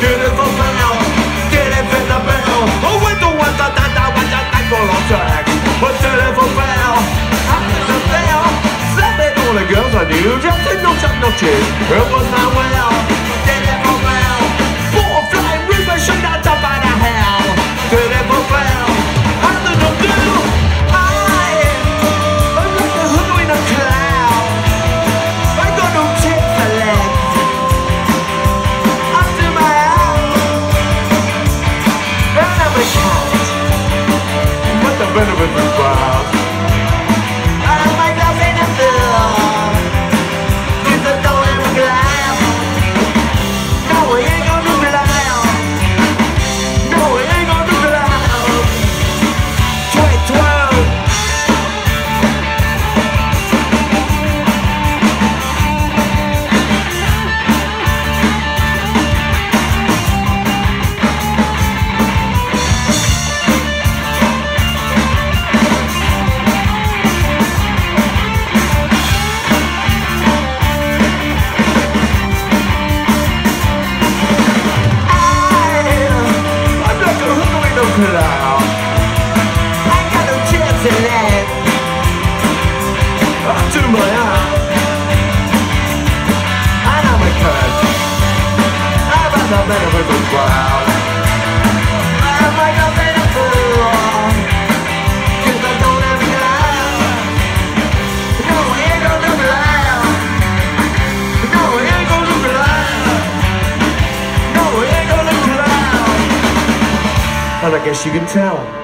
beautiful sound Getting fit the bell on beautiful bell all the girls I knew. Just in no chuck, no chick It was not well guess you can tell.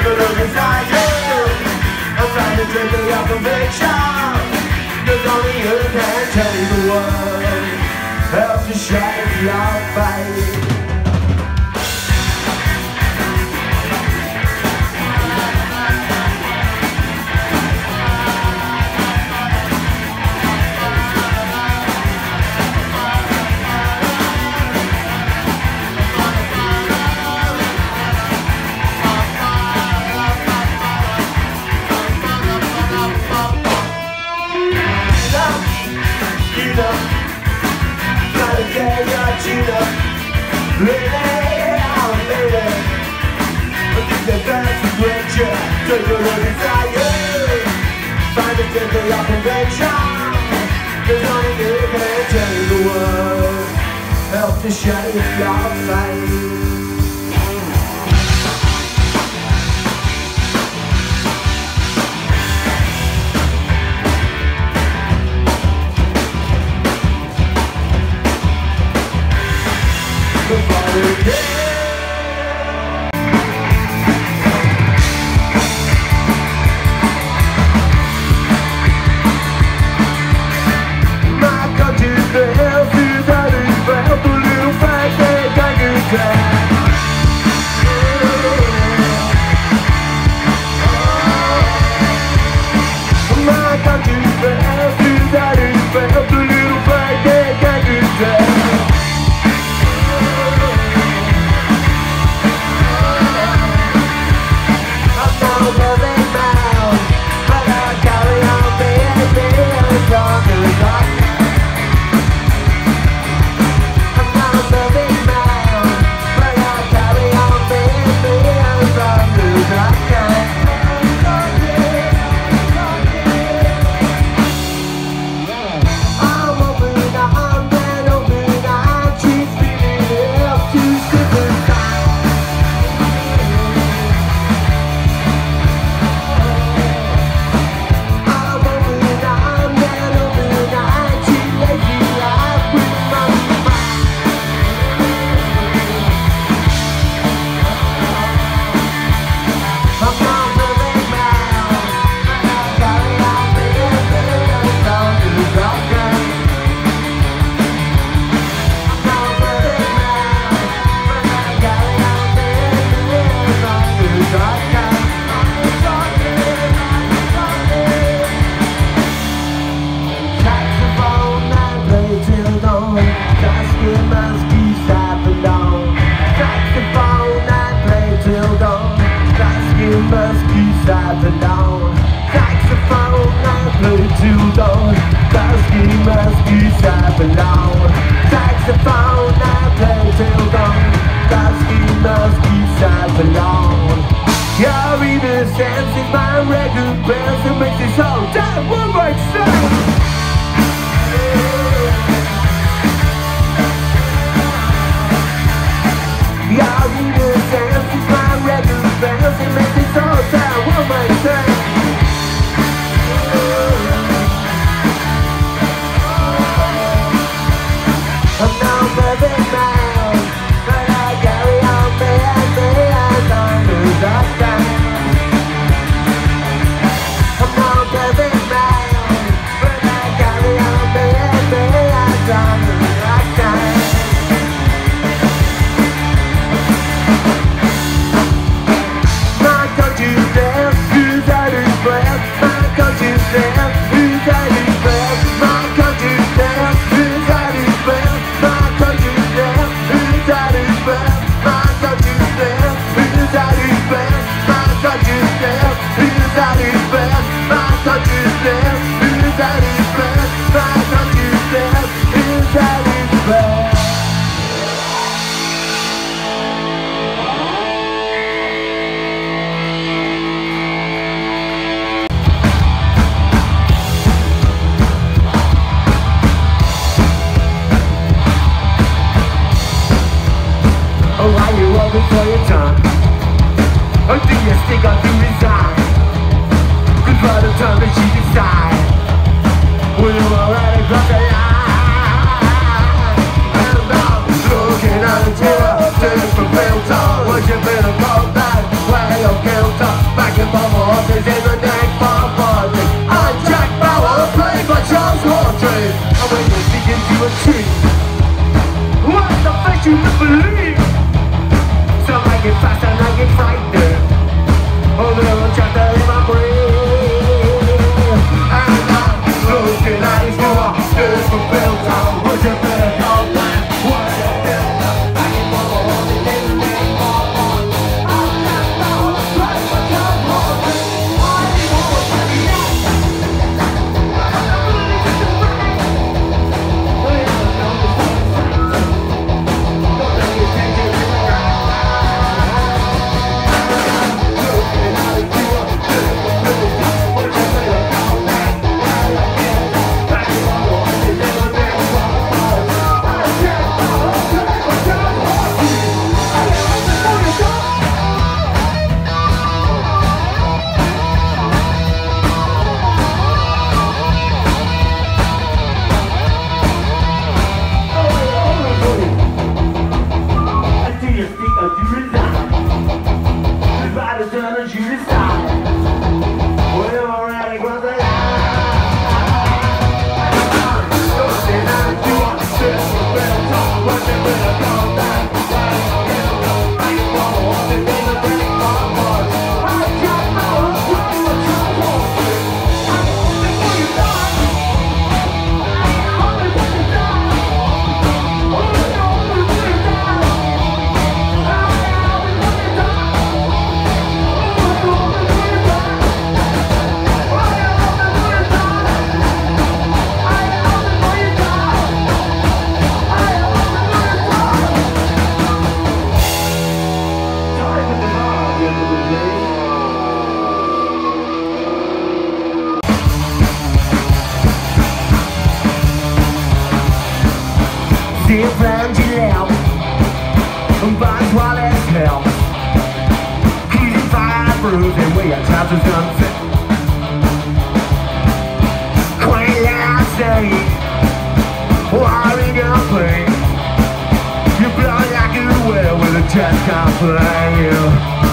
people who desire Outside the drink of your conviction There's only you that can tell you the world Help to shine your light Help to shape your fate bruising We are times of guns. Quite lousy Worried up You blow like a whale with a chest can't play you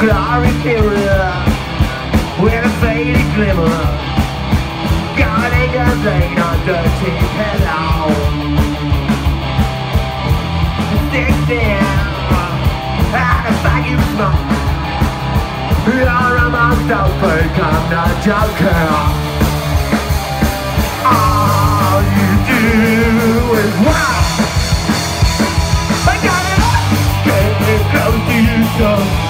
glory killer, with a faded glimmer. Guarding a lane on dirty pillow. Stick there out of smoke. You're a monster, become. All you do is. I got it up. Get close to you.